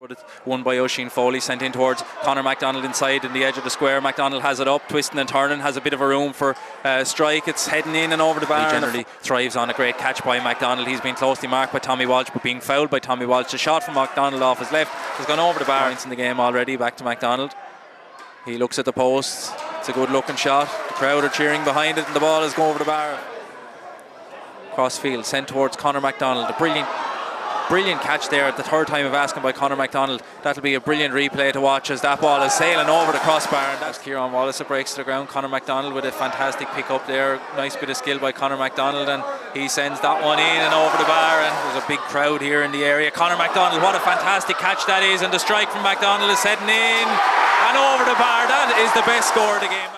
But it's won by Oisin Foley, sent in towards Conor McDonald inside in the edge of the square. McDonald has it up, twisting and turning, has a bit of a room for uh, strike. It's heading in and over the bar. He generally thrives on a great catch by McDonald. He's been closely marked by Tommy Walsh, but being fouled by Tommy Walsh. The shot from McDonald off his left has gone over the bar. It's in the game already. Back to McDonald. He looks at the post. It's a good looking shot. The crowd are cheering behind it, and the ball is going over the bar. Cross field, sent towards Conor McDonald. A brilliant Brilliant catch there at the third time of asking by Conor McDonald. That'll be a brilliant replay to watch as that ball is sailing over the crossbar. And that's Kieran Wallace that breaks to the ground. Conor McDonald with a fantastic pick up there. Nice bit of skill by Conor McDonald. And he sends that one in and over the bar. And there's a big crowd here in the area. Conor McDonald, what a fantastic catch that is. And the strike from McDonald is heading in and over the bar. That is the best score of the game.